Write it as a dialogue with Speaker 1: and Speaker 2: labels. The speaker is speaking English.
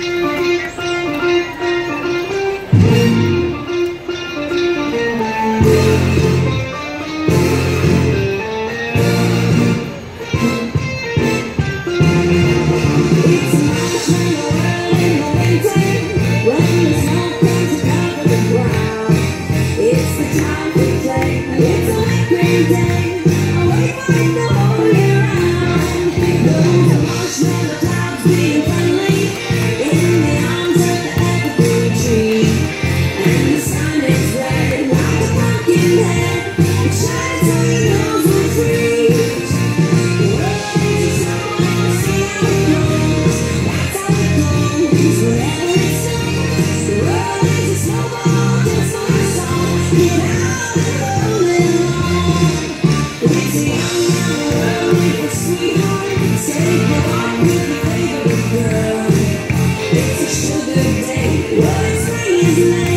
Speaker 1: Thank you. It's a sugar day. What's